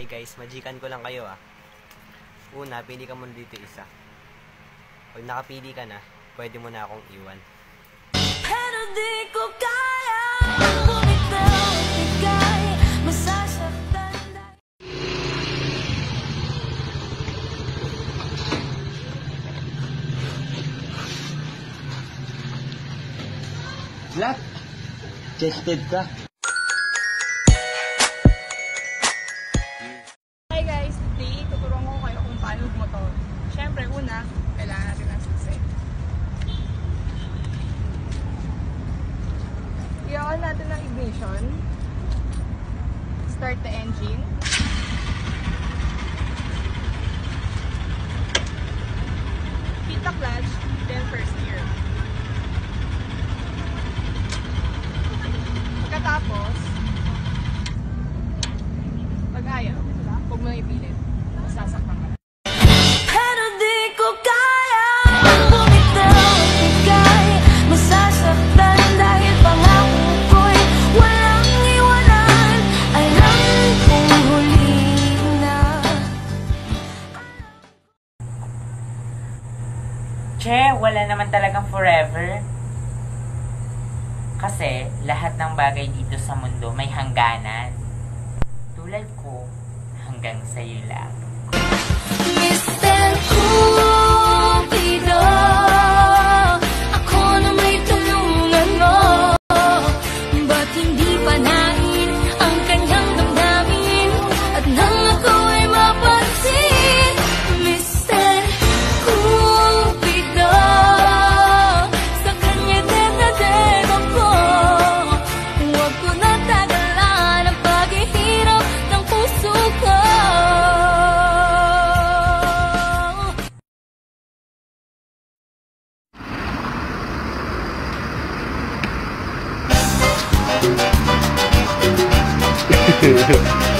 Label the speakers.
Speaker 1: Hi guys, majikan ko lang kayo ah. Una, pili ka muna dito isa. Pag nakapili ka na, pwede mo na akong iwan.
Speaker 2: Pero di ko kaya Bumitaw at bigay Masasaktan
Speaker 3: Black? Chested ka?
Speaker 4: Una, kailangan natin ng susi. I-on natin ng ignition. Start the engine. Hit the clutch, then first gear. Pagkatapos, pag ayaw, huwag mo nang ipilit. Masasaktan ka.
Speaker 5: Che, wala naman talagang forever. Kasi lahat ng bagay dito sa mundo may hangganan. Tulad ko, hanggang sa'yo lang.
Speaker 2: Mr. Thank you.